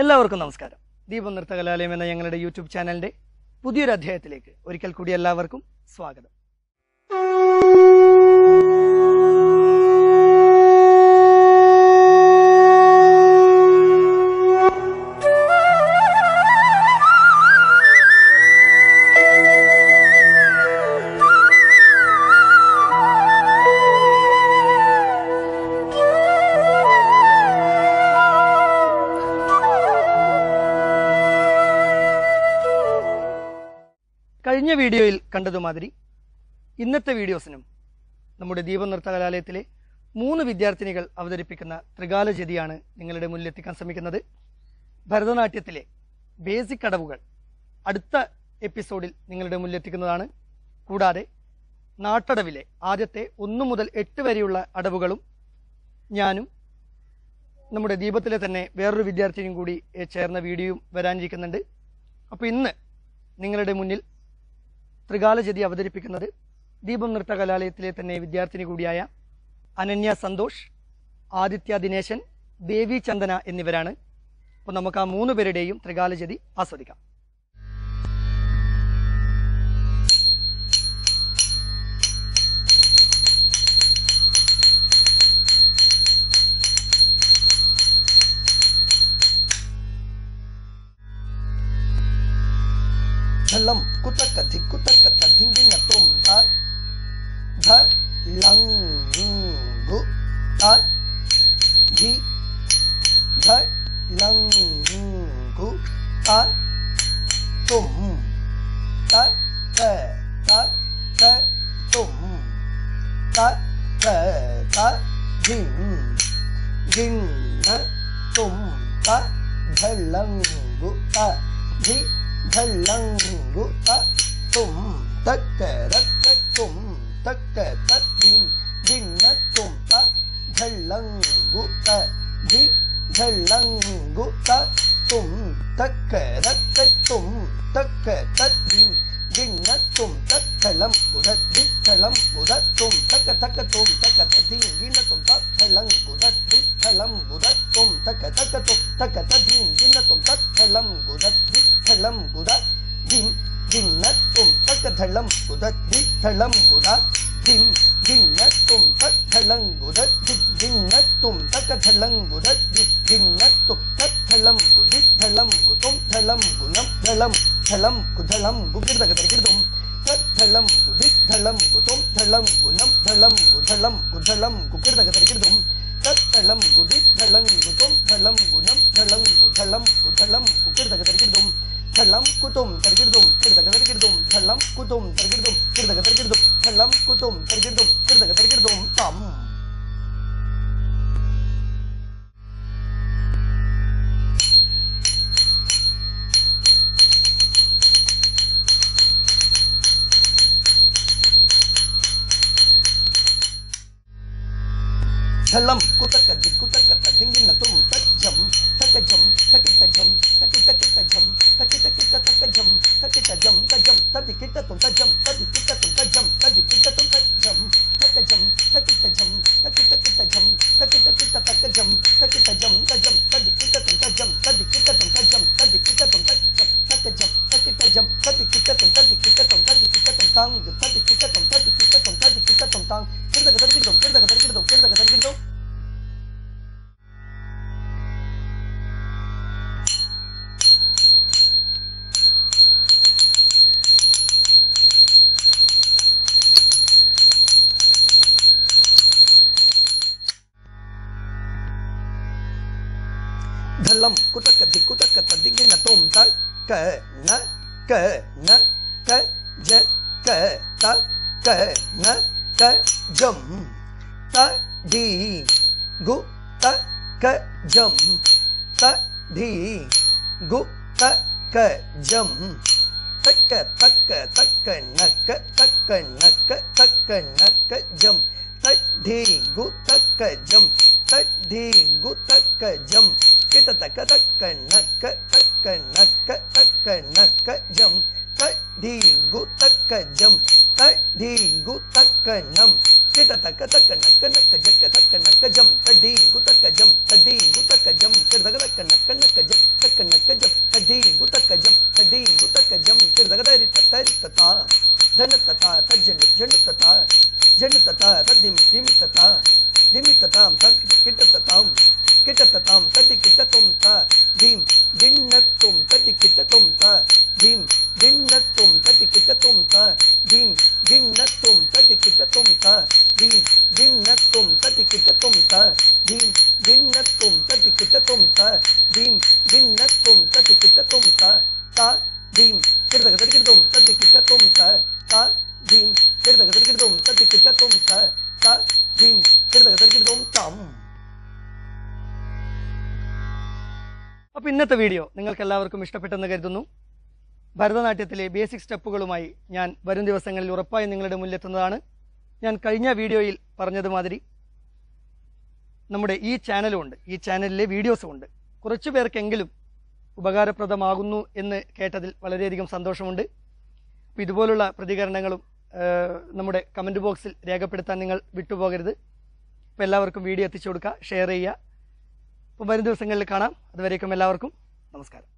എല്ലാവർക്കും നമസ്കാരം. ദീപം നൃത്തകലാലയം എന്ന ഞങ്ങളുടെ യൂട്യൂബ് ചാനലിന്റെ പുതിയൊരു അധ്യായത്തിലേക്ക് ഒരിക്കൽ കൂടി എല്ലാവർക്കും സ്വാഗതം. കഴിഞ്ഞ വീഡിയോയിൽ കണ്ടതുമാതിരി ഇന്നത്തെ വീഡിയോസിനും നമ്മുടെ ദീപം നൃത്തകലാലയത്തിലെ മൂന്ന് വിദ്യാർത്ഥിനികൾ അവതരിപ്പിക്കുന്ന ത്രികാല ചെതിയാണ് നിങ്ങളുടെ മുന്നിലെത്തിക്കാൻ ശ്രമിക്കുന്നത്. ഭരതനാട്യത്തിലെ ബേസിക് അടവുകൾ അടുത്ത എപ്പിസോഡിൽ നിങ്ങളുടെ മുന്നിലെത്തിക്കുന്നതാണ്. കൂടാതെ നാട്ടടവിലെ ആദ്യത്തെ ഒന്നു മുതൽ എട്ട് വരെയുള്ള അടവുകളും ഞാനും നമ്മുടെ ദീപത്തിലെ തന്നെ വേറൊരു വിദ്യാർത്ഥിനിയും കൂടി ചേർന്ന വീഡിയോയും വരാനിരിക്കുന്നുണ്ട്. അപ്പോൾ ഇന്ന് നിങ്ങളുടെ മുന്നിൽ ത്രികാലജതി അവതരിപ്പിക്കുന്നത് ദീപം നൃത്ത കലാലയത്തിലെ തന്നെ വിദ്യാർത്ഥിനി കൂടിയായ അനന്യ സന്തോഷ് ആദിത്യ ദിനേശൻ ദേവി ചന്ദന എന്നിവരാണ്. അപ്പോൾ നമുക്ക് ആ മൂന്ന് പേരുടെയും ത്രികാലജതി ആസ്വദിക്കാം. lam kutaka thi kutaka ta ding ding atom da. Da, lang, gu ta di da, lang, gu ta tum ta ta ta ta tum ta ta ta ding ding na tum ta da, lang, gu ta di thân lăng ngũ tát tùng tất kẻ đất tất tùng tất kẻ tất đinh đinh nát tùng tát thân lăng ngũ tát di thân lăng ngũ tát tùng tất kẻ đất tất tùng tất kẻ tất đinh đinh nát tùng tất thầy lâm của đất di thầy lâm của đất tùng tất cả tất cả tùng tất cả tất đinh đinh nát tùng tất thầy lâm của đất di thầy lâm của đất tùng tất cả tất cả tùng tất cả tất đinh đinh nát tùng tất thầy lâm của đất đích தளம் குத Thiem திண்ணத்தும் தக்க தளம் குத தி தளம் குத Thiem திண்ணத்தும் தக் தளங்குத தி திண்ணத்தும் தக்க தளங்குத தி திண்ணத்தும் தக் தளம் குதி தளம் குதும் தளம் குலம் தளம் தளம் குதளம் குகிர்தக தரிகிர்தும் தத்தளம் குதி தளம் குதும் தளம் குணம் தளம் குதளம் குதளம் குகிர்தக தரிகிர்தும் தத்தளம் குதி தளங்கு தொம் தளம் குணம் தளங்கு தளம் புதளம் குக்கிருதக தருகிருதும் தளம் குத்தும் தருகிருதும் கிருதக தருகிருதும் தளம் குத்தும் தருகிருதும் கிருதக தருகிருதும் தளம் குத்தும் தருகிருதும் கிருதக தருகிருதும் தம் స్థలం కుతక దిక్కుతక తదింగిన తుం తజ్జం తకజం తకితజం తకితకితజం తకితకిత తకజం తకితజం తజం తదికిత తుం తజం తదికిత తుం తజం తదికిత తుం తజం తకజం తకితజం తకితకితజం తకితకిత తకజం తకితజం తజం తదికిత తుం తజం తదికిత తుం తజం తదికిత తుం धलम कुटक दिक्कु तक तदिग न तोम त क न क न क ज क त क न क जम त डी गु त क जम त डी गु त क जम तक तक तक नक तक नक तक नक जम तक धी गु तक जम तक धी गु तक जम ಕಿಟ ತಕ ತಕ್ಕ ನಕ್ಕ ತಕ್ಕ ನಕ್ಕ ತಕ್ಕ ನಕ್ಕ ಜಂ ತಡ್ಡಿಗು ತಕ್ಕ ಜಂ ತಡ್ಡಿಗು ತಕ್ಕ ನಂ ಕಿಟ ತಕ ತಕ್ಕ ನಕ್ಕ ನಕ್ಕ ಜಕ್ಕ ತಕ್ಕ ನಕ್ಕ ಜಂ ತಡ್ಡಿಗು ತಕ್ಕ ಜಂ ತಡ್ಡಿಗು ತಕ್ಕ ಜಂ ಕಿರ್ದಗ ತಕ್ಕ ನಕ್ಕ ನಕ್ಕ ಜಕ್ ತಕ್ಕ ನಕ್ಕ ಜಂ ತಡ್ಡಿಗು ತಕ್ಕ ಜಂ ತಡ್ಡಿಗು ತಕ್ಕ ಜಂ ಕಿರ್ದಗ ತರಿ ತರಿ ತತಾ ಧನ ತತಾ ತಜ್ಜನ ಜನ ತತಾ ಜನ ತತಾ ತದ್ದಿಮಿ ದಿಮಿ ತತಾ ದಿಮಿ ತತಾಂ ತಕ್ ಕಿಟ ತತಾಂ किटतताम तदिकिटतुम त। धीम दिन्नतुम तदिकिटतुम त। धीम दिन्नतुम तदिकिटतुम त। धीम दिन्नतुम तदिकिटतुम त। धीम दिन्नतुम तदिकिटतुम त। धीम दिन्नतुम तदिकिटतुम त। धीम दिन्नतुम तदिकिटतुम त। त। धीम किटतकिटतुम तदिकिटतुम त। त। धीम किटतकिटतुम तदिकिटतुम त। त। धीम किटतकिटतुम तम। അപ്പോൾ ഇന്നത്തെ വീഡിയോ നിങ്ങൾക്ക് എല്ലാവർക്കും ഇഷ്ടപ്പെട്ടെന്ന് കരുതുന്നു. ഭരതനാട്യത്തിലെ ബേസിക് സ്റ്റെപ്പുകളുമായി ഞാൻ വരും ദിവസങ്ങളിൽ ഉറപ്പായും നിങ്ങളുടെ മുന്നിലെത്തുന്നതാണ്. ഞാൻ കഴിഞ്ഞ വീഡിയോയിൽ പറഞ്ഞതുമാതിരി നമ്മുടെ ഈ ചാനലും ഉണ്ട് ഈ ചാനലിലെ വീഡിയോസും ഉണ്ട് കുറച്ചു പേർക്കെങ്കിലും ഉപകാരപ്രദമാകുന്നു എന്ന് കേട്ടതിൽ വളരെയധികം സന്തോഷമുണ്ട്. അപ്പോൾ ഇതുപോലുള്ള പ്രതികരണങ്ങളും നമ്മുടെ കമന്റ് ബോക്സിൽ രേഖപ്പെടുത്താൻ നിങ്ങൾ വിട്ടുപോകരുത്. അപ്പോൾ എല്ലാവർക്കും വീഡിയോ എത്തിച്ചു കൊടുക്കുക ഷെയർ ചെയ്യുക. അപ്പോൾ വരും ദിവസങ്ങളിൽ കാണാം. അതുവരേക്കും എല്ലാവർക്കും നമസ്കാരം.